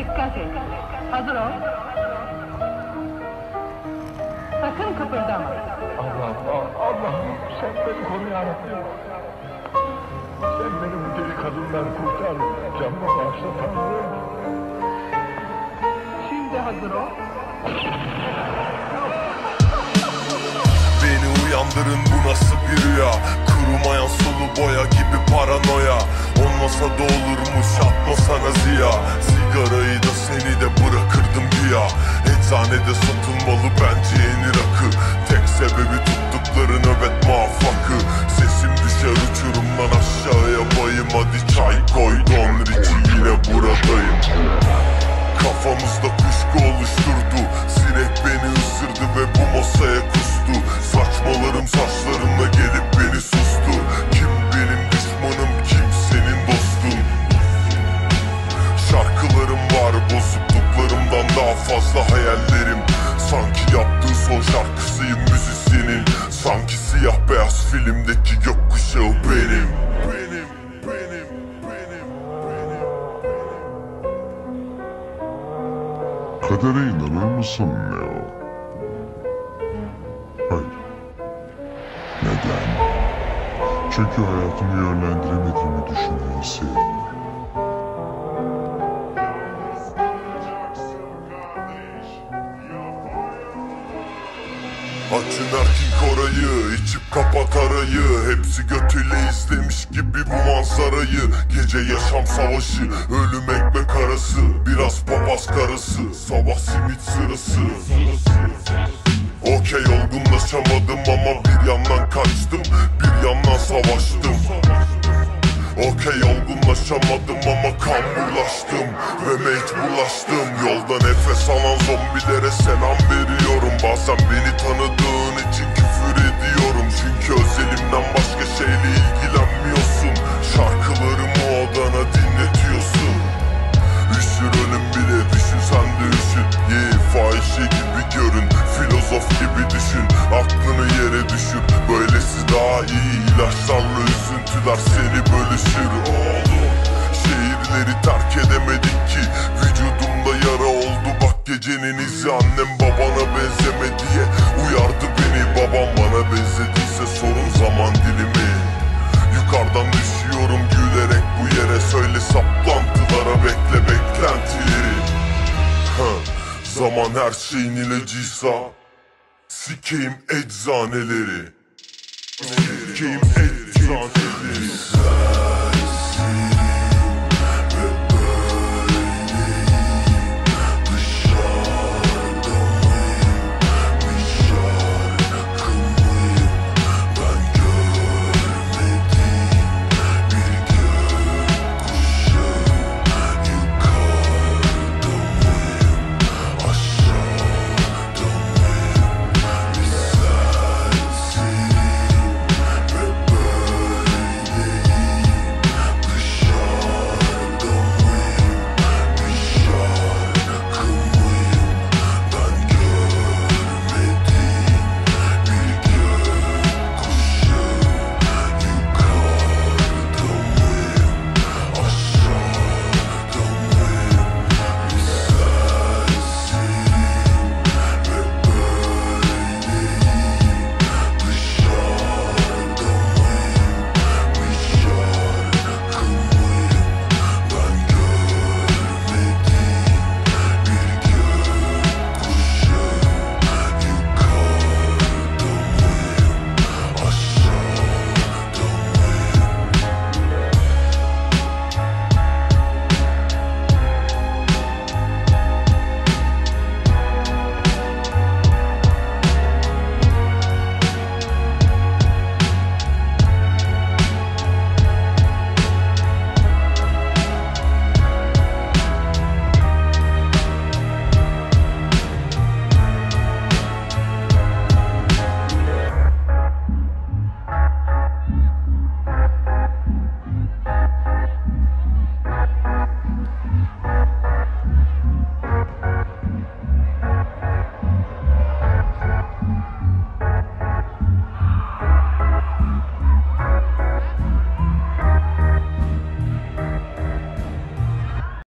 Dikkat et. Hazır ol. Sakın kıpırdama. Allah'ım, ah- Allah'ım sen beni koru yarabbim. Sen beni bu deli kadından kurtar. Canımı bağışla Tanrım. Şimdi hazır ol. Beni uyandırın bu nasıl bir rüya Kurumayan sulu boya gibi paranoya Olmasa da olurmuş atmasana ziya Sigarayı Eczanede satılmalı bence yeni rakı Tek sebebi tuttukları nöbet muvaffakı. Sesim düşer uçurumdan aşağıya bayım. Hadi çay koy Don Richie yine buradayım. Kafamızda kuşku oluşturdu. Sinek beni ısırdı ve bu masaya kustu. Saçmalarım saçlarımla gelip beni sustu fazla hayallerim Sanki yaptığı son şarkısıyım müzisyenin Sanki siyah beyaz filmdeki gökkuşağı benim Benim, benim, Kadere inanır mısın Neo? Hayır. Neden? Çünkü hayatımı yönlendiremediğimi düşünmeyi sevmiyorum. Açın erkin korayı, içip kapat arayı Hepsi götüyle izlemiş gibi bu manzarayı. Gece yaşam savaşı, ölüm ekmek arası Biraz papaz karası, sabah simit sırası. Okey olgunlaşamadım ama bir yandan kaçtım Bir yandan savaştım Okey olgunlaşamadım ama kamburlaştım Ve mecburlaştım Yolda nefes alan zombilere selam veriyorum. Bazen beni tanıdığın için küfür ediyorum. Çünkü özelimden başka şeyle ilgilenmiyorsun. Şarkılarımı odana dinletiyorsun. Üşür önüm bile düşün sen de üşün. Ye fahişe gibi görün Filozof gibi düşün. Aklını yere düşür Böylesi daha iyi ilaçlarla üzüntüler seni bölüşür oğlum. Şehirleri terk edemedik ki Vücudumda yara oldu. Bak gecenin izi Annem babana benzeme diye uyardı beni. Babam bana benzediyse sorun zaman dilimi. Yukarıdan düşüyorum gülerek bu yere. Söyle saplantılara bekle beklentileri. Ha, Zaman her şeyin ilacıysa Sikeyim eczaneleri Came heads on this.